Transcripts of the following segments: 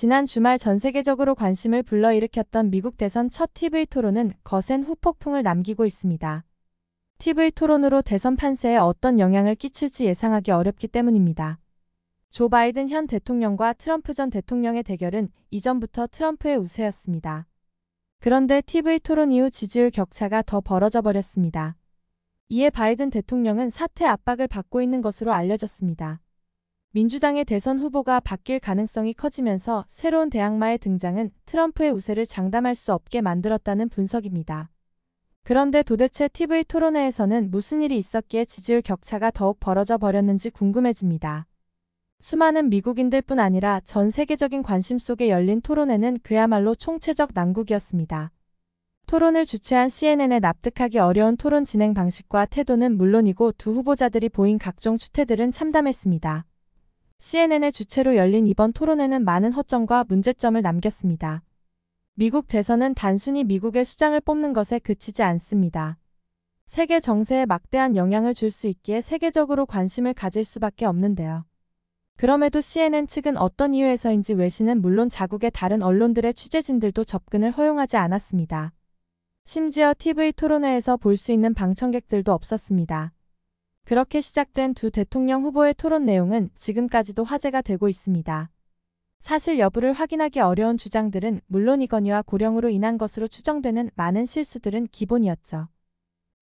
지난 주말 전 세계적으로 관심을 불러일으켰던 미국 대선 첫 TV 토론은 거센 후폭풍을 남기고 있습니다. TV 토론으로 대선 판세에 어떤 영향을 끼칠지 예상하기 어렵기 때문입니다. 조 바이든 현 대통령과 트럼프 전 대통령의 대결은 이전부터 트럼프의 우세였습니다. 그런데 TV 토론 이후 지지율 격차가 더 벌어져 버렸습니다. 이에 바이든 대통령은 사퇴 압박을 받고 있는 것으로 알려졌습니다. 민주당의 대선 후보가 바뀔 가능성이 커지면서 새로운 대항마의 등장은 트럼프의 우세를 장담할 수 없게 만들었다는 분석입니다. 그런데 도대체 TV 토론회에서는 무슨 일이 있었기에 지지율 격차가 더욱 벌어져 버렸는지 궁금해집니다. 수많은 미국인들 뿐 아니라 전 세계적인 관심 속에 열린 토론회는 그야말로 총체적 난국이었습니다. 토론을 주최한 CNN의 납득하기 어려운 토론 진행 방식과 태도는 물론이고 두 후보자들이 보인 각종 추태들은 참담했습니다. CNN의 주최로 열린 이번 토론회는 많은 허점과 문제점을 남겼습니다. 미국 대선은 단순히 미국의 수장을 뽑는 것에 그치지 않습니다. 세계 정세에 막대한 영향을 줄 수 있기에 세계적으로 관심을 가질 수밖에 없는데요. 그럼에도 CNN 측은 어떤 이유에서인지 외신은 물론 자국의 다른 언론들의 취재진들도 접근을 허용하지 않았습니다. 심지어 TV 토론회에서 볼 수 있는 방청객들도 없었습니다. 그렇게 시작된 두 대통령 후보의 토론 내용은 지금까지도 화제가 되고 있습니다. 사실 여부를 확인하기 어려운 주장들은 물론이거니와 고령으로 인한 것으로 추정되는 많은 실수들은 기본이었죠.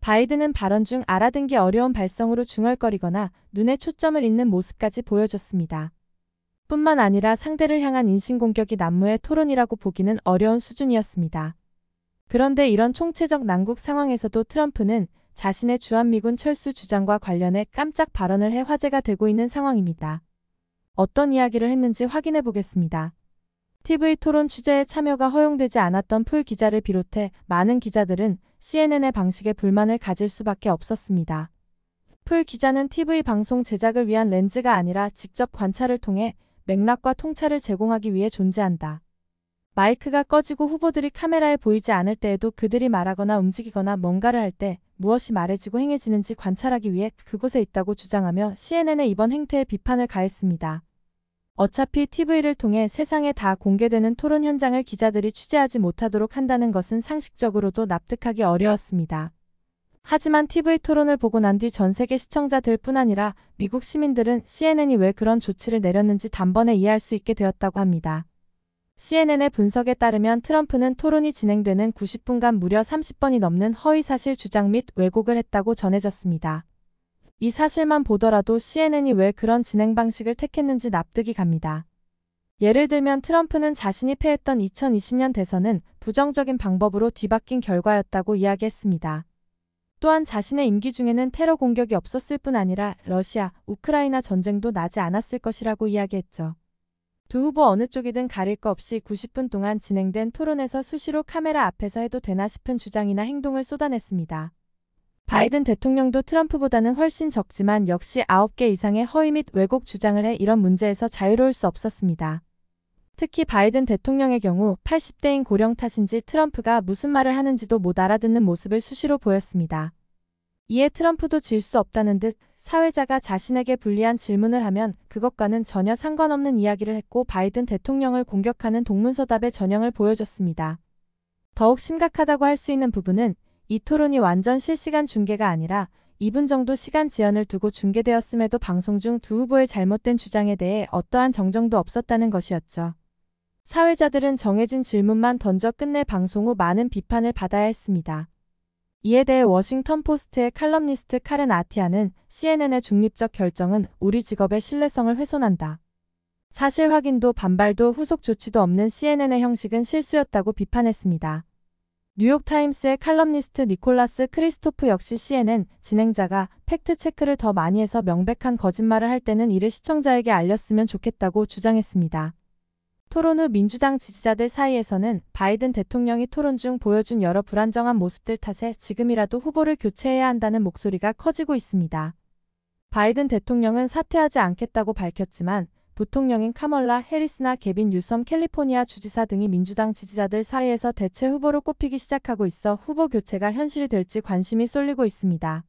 바이든은 발언 중 알아듣기 어려운 발성으로 중얼거리거나 눈에 초점을 잇는 모습까지 보여줬습니다. 뿐만 아니라 상대를 향한 인신공격이 난무의 토론이라고 보기는 어려운 수준이었습니다. 그런데 이런 총체적 난국 상황에서도 트럼프는 자신의 주한미군 철수 주장과 관련해 깜짝 발언을 해 화제가 되고 있는 상황입니다. 어떤 이야기를 했는지 확인해 보겠습니다. TV 토론 취재에 참여가 허용되지 않았던 풀 기자를 비롯해 많은 기자들은 CNN의 방식에 불만을 가질 수밖에 없었습니다. 풀 기자는 TV 방송 제작을 위한 렌즈가 아니라 직접 관찰을 통해 맥락과 통찰을 제공하기 위해 존재한다. 마이크가 꺼지고 후보들이 카메라에 보이지 않을 때에도 그들이 말하거나 움직이거나 뭔가를 할 때 무엇이 말해지고 행해지는지 관찰하기 위해 그곳에 있다고 주장하며 CNN의 이번 행태에 비판을 가했습니다. 어차피 TV를 통해 세상에 다 공개되는 토론 현장을 기자들이 취재하지 못하도록 한다는 것은 상식적으로도 납득하기 어려웠습니다. 하지만 TV 토론을 보고 난 뒤 전 세계 시청자들 뿐 아니라 미국 시민들은 CNN이 왜 그런 조치를 내렸는지 단번에 이해할 수 있게 되었다고 합니다. CNN의 분석에 따르면 트럼프는 토론이 진행되는 90분간 무려 30번이 넘는 허위사실 주장 및 왜곡을 했다고 전해졌습니다. 이 사실만 보더라도 CNN이 왜 그런 진행 방식을 택했는지 납득이 갑니다. 예를 들면 트럼프는 자신이 패했던 2020년 대선은 부정적인 방법으로 뒤바뀐 결과였다고 이야기했습니다. 또한 자신의 임기 중에는 테러 공격이 없었을 뿐 아니라 러시아, 우크라이나 전쟁도 나지 않았을 것이라고 이야기했죠. 두 후보 어느 쪽이든 가릴 거 없이 90분 동안 진행된 토론에서 수시로 카메라 앞에서 해도 되나 싶은 주장이나 행동을 쏟아냈습니다. 바이든 대통령도 트럼프보다는 훨씬 적지만 역시 9개 이상의 허위 및 왜곡 주장을 해 이런 문제에서 자유로울 수 없었습니다. 특히 바이든 대통령의 경우 80대인 고령 탓인지 트럼프가 무슨 말을 하는지도 못 알아듣는 모습을 수시로 보였습니다. 이에 트럼프도 질 수 없다는 듯 사회자가 자신에게 불리한 질문을 하면 그것과는 전혀 상관없는 이야기를 했고 바이든 대통령을 공격하는 동문서답의 전형을 보여줬습니다. 더욱 심각하다고 할 수 있는 부분은 이 토론이 완전 실시간 중계가 아니라 2분 정도 시간 지연을 두고 중계되었음에도 방송 중 두 후보의 잘못된 주장에 대해 어떠한 정정도 없었다는 것이었죠. 사회자들은 정해진 질문만 던져 끝내 방송 후 많은 비판을 받아야 했습니다. 이에 대해 워싱턴 포스트의 칼럼니스트 카렌 아티아는 CNN의 중립적 결정은 우리 직업의 신뢰성을 훼손한다. 사실 확인도 반발도 후속 조치도 없는 CNN의 형식은 실수였다고 비판했습니다. 뉴욕타임스의 칼럼니스트 니콜라스 크리스토프 역시 CNN 진행자가 팩트체크를 더 많이 해서 명백한 거짓말을 할 때는 이를 시청자에게 알렸으면 좋겠다고 주장했습니다. 토론 후 민주당 지지자들 사이에서는 바이든 대통령이 토론 중 보여준 여러 불안정한 모습들 탓에 지금이라도 후보를 교체해야 한다는 목소리가 커지고 있습니다. 바이든 대통령은 사퇴하지 않겠다고 밝혔지만 부통령인 카멀라 해리스나 개빈 뉴섬 캘리포니아 주지사 등이 민주당 지지자들 사이에서 대체 후보로 꼽히기 시작하고 있어 후보 교체가 현실이 될지 관심이 쏠리고 있습니다.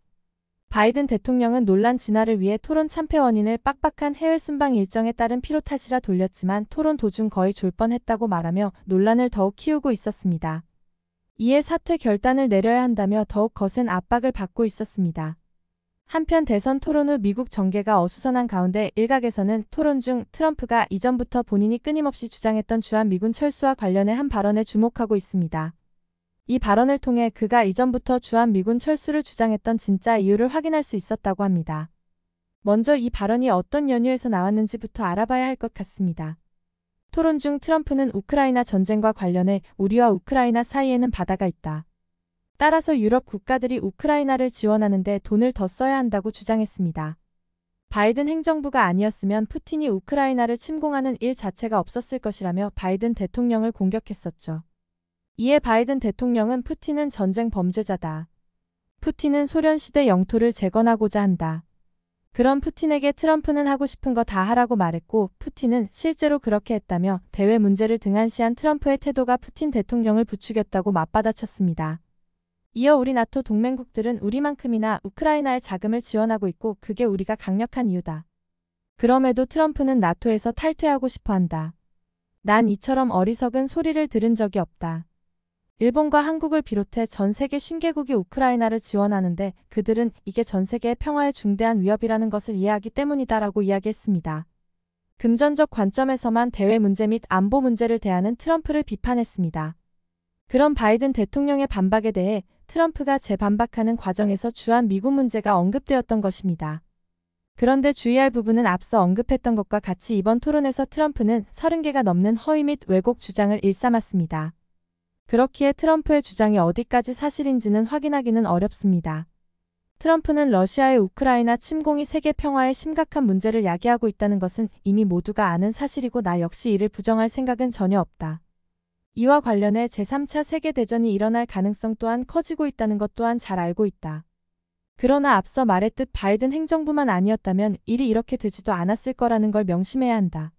바이든 대통령은 논란 진화를 위해 토론 참패 원인을 빡빡한 해외 순방 일정에 따른 피로 탓이라 돌렸지만 토론 도중 거의 졸 뻔했다고 말하며 논란을 더욱 키우고 있었습니다. 이에 사퇴 결단을 내려야 한다며 더욱 거센 압박을 받고 있었습니다. 한편 대선 토론 후 미국 정계가 어수선한 가운데 일각에서는 토론 중 트럼프가 이전부터 본인이 끊임없이 주장했던 주한 미군 철수와 관련해 한 발언에 주목하고 있습니다. 이 발언을 통해 그가 이전부터 주한 미군 철수를 주장했던 진짜 이유를 확인할 수 있었다고 합니다. 먼저 이 발언이 어떤 연유에서 나왔는지부터 알아봐야 할 것 같습니다. 토론 중 트럼프는 우크라이나 전쟁과 관련해 우리와 우크라이나 사이에는 바다가 있다. 따라서 유럽 국가들이 우크라이나를 지원하는데 돈을 더 써야 한다고 주장했습니다. 바이든 행정부가 아니었으면 푸틴이 우크라이나를 침공하는 일 자체가 없었을 것이라며 바이든 대통령을 공격했었죠. 이에 바이든 대통령은 푸틴은 전쟁 범죄자다. 푸틴은 소련 시대 영토를 재건하고자 한다. 그런 푸틴에게 트럼프는 하고 싶은 거 다 하라고 말했고 푸틴은 실제로 그렇게 했다며 대외 문제를 등한시한 트럼프의 태도가 푸틴 대통령을 부추겼다고 맞받아쳤습니다. 이어 우리 나토 동맹국들은 우리만큼이나 우크라이나에 자금을 지원하고 있고 그게 우리가 강력한 이유다. 그럼에도 트럼프는 나토에서 탈퇴하고 싶어 한다. 난 이처럼 어리석은 소리를 들은 적이 없다. 일본과 한국을 비롯해 전 세계 신개국이 우크라이나를 지원하는데 그들은 이게 전 세계의 평화에 중대한 위협이라는 것을 이해하기 때문이다라고 이야기했습니다. 금전적 관점에서만 대외 문제 및 안보 문제를 대하는 트럼프를 비판했습니다. 그런 바이든 대통령의 반박에 대해 트럼프가 재반박하는 과정에서 주한 미국 문제가 언급되었던 것입니다. 그런데 주의할 부분은 앞서 언급했던 것과 같이 이번 토론에서 트럼프는 30개가 넘는 허위 및 왜곡 주장을 일삼았습니다. 그렇기에 트럼프의 주장이 어디까지 사실인지는 확인하기는 어렵습니다. 트럼프는 러시아의 우크라이나 침공이 세계 평화에 심각한 문제를 야기하고 있다는 것은 이미 모두가 아는 사실이고 나 역시 이를 부정할 생각은 전혀 없다. 이와 관련해 제3차 세계대전이 일어날 가능성 또한 커지고 있다는 것 또한 잘 알고 있다. 그러나 앞서 말했듯 바이든 행정부만 아니었다면 일이 이렇게 되지도 않았을 거라는 걸 명심해야 한다.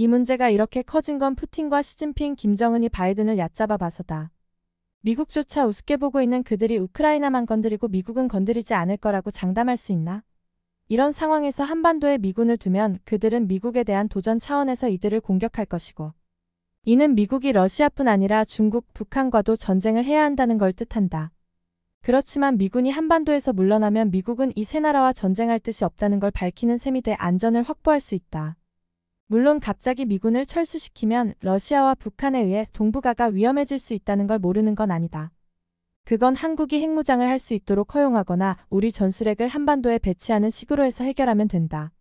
이 문제가 이렇게 커진 건 푸틴과 시진핑, 김정은이 바이든을 얕잡아 봐서다. 미국조차 우습게 보고 있는 그들이 우크라이나만 건드리고 미국은 건드리지 않을 거라고 장담할 수 있나? 이런 상황에서 한반도에 미군을 두면 그들은 미국에 대한 도전 차원에서 이들을 공격할 것이고 이는 미국이 러시아뿐 아니라 중국, 북한과도 전쟁을 해야 한다는 걸 뜻한다. 그렇지만 미군이 한반도에서 물러나면 미국은 이 세 나라와 전쟁할 뜻이 없다는 걸 밝히는 셈이 돼 안전을 확보할 수 있다. 물론 갑자기 미군을 철수시키면 러시아와 북한에 의해 동북아가 위험해질 수 있다는 걸 모르는 건 아니다. 그건 한국이 핵무장을 할 수 있도록 허용하거나 우리 전술핵을 한반도에 배치하는 식으로 해서 해결하면 된다.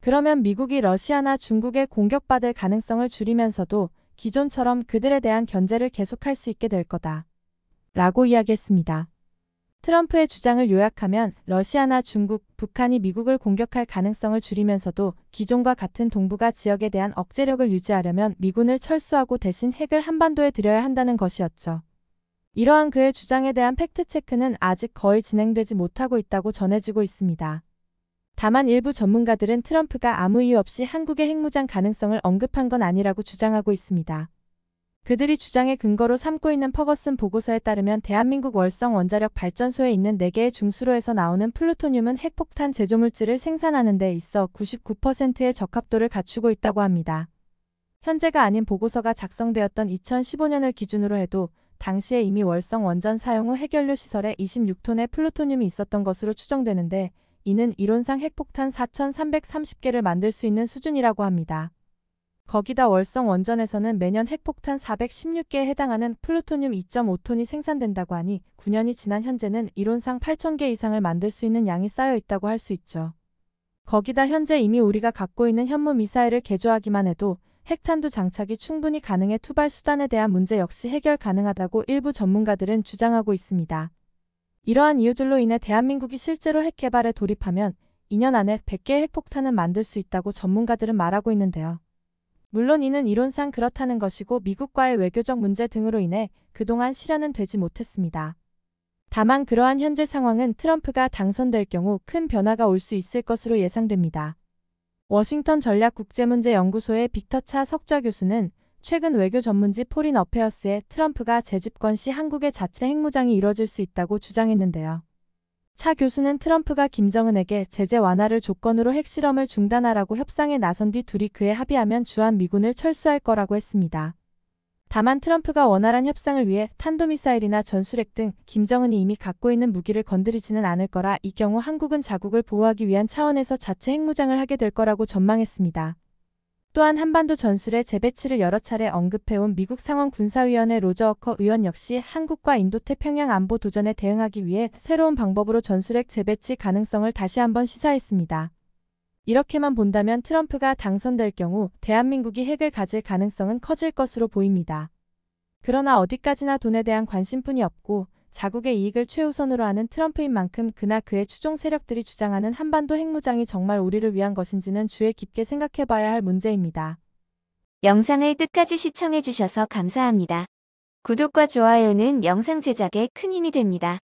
그러면 미국이 러시아나 중국에 공격받을 가능성을 줄이면서도 기존처럼 그들에 대한 견제를 계속할 수 있게 될 거다. 라고 이야기했습니다. 트럼프의 주장을 요약하면 러시아나 중국, 북한이 미국을 공격할 가능성을 줄이면서도 기존과 같은 동북아 지역에 대한 억제력을 유지하려면 미군을 철수하고 대신 핵을 한반도에 들여야 한다는 것이었죠. 이러한 그의 주장에 대한 팩트체크는 아직 거의 진행되지 못하고 있다고 전해지고 있습니다. 다만 일부 전문가들은 트럼프가 아무 이유 없이 한국의 핵무장 가능성을 언급한 건 아니라고 주장하고 있습니다. 그들이 주장의 근거로 삼고 있는 퍼거슨 보고서에 따르면 대한민국 월성 원자력 발전소에 있는 4개의 중수로에서 나오는 플루토늄은 핵폭탄 제조물질을 생산하는 데 있어 99%의 적합도를 갖추고 있다고 합니다. 현재가 아닌 보고서가 작성되었던 2015년을 기준으로 해도 당시에 이미 월성 원전 사용 후 핵연료 시설에 26톤의 플루토늄이 있었던 것으로 추정되는데 이는 이론상 핵폭탄 4,330개를 만들 수 있는 수준이라고 합니다. 거기다 월성 원전에서는 매년 핵폭탄 416개에 해당하는 플루토늄 2.5톤이 생산된다고 하니 9년이 지난 현재는 이론상 8,000개 이상을 만들 수 있는 양이 쌓여 있다고 할 수 있죠. 거기다 현재 이미 우리가 갖고 있는 현무 미사일을 개조하기만 해도 핵탄두 장착이 충분히 가능해 투발 수단에 대한 문제 역시 해결 가능하다고 일부 전문가들은 주장하고 있습니다. 이러한 이유들로 인해 대한민국이 실제로 핵 개발에 돌입하면 2년 안에 100개의 핵폭탄을 만들 수 있다고 전문가들은 말하고 있는데요. 물론 이는 이론상 그렇다는 것이고 미국과의 외교적 문제 등으로 인해 그동안 실현은 되지 못했습니다. 다만 그러한 현재 상황은 트럼프가 당선될 경우 큰 변화가 올 수 있을 것으로 예상됩니다. 워싱턴 전략국제문제연구소의 빅터 차 석좌 교수는 최근 외교 전문지 포린 어페어스에 트럼프가 재집권 시 한국의 자체 핵무장이 이뤄질 수 있다고 주장했는데요. 차 교수는 트럼프가 김정은에게 제재 완화를 조건으로 핵실험을 중단하라고 협상에 나선 뒤 둘이 그에 합의하면 주한 미군을 철수할 거라고 했습니다. 다만 트럼프가 원활한 협상을 위해 탄도미사일이나 전술핵 등 김정은이 이미 갖고 있는 무기를 건드리지는 않을 거라 이 경우 한국은 자국을 보호하기 위한 차원에서 자체 핵무장을 하게 될 거라고 전망했습니다. 또한 한반도 전술의 재배치를 여러 차례 언급해온 미국 상원 군사위원회 로저 어커 의원 역시 한국과 인도태평양 안보 도전에 대응하기 위해 새로운 방법으로 전술핵 재배치 가능성을 다시 한번 시사했습니다. 이렇게만 본다면 트럼프가 당선될 경우 대한민국이 핵을 가질 가능성은 커질 것으로 보입니다. 그러나 어디까지나 돈에 대한 관심뿐이 없고 자국의 이익을 최우선으로 하는 트럼프인 만큼 그나 그의 추종 세력들이 주장하는 한반도 핵무장이 정말 우리를 위한 것인지는 주의 깊게 생각해봐야 할 문제입니다. 영상을 끝까지 시청해주셔서 감사합니다. 구독과 좋아요는 영상 제작에 큰 힘이 됩니다.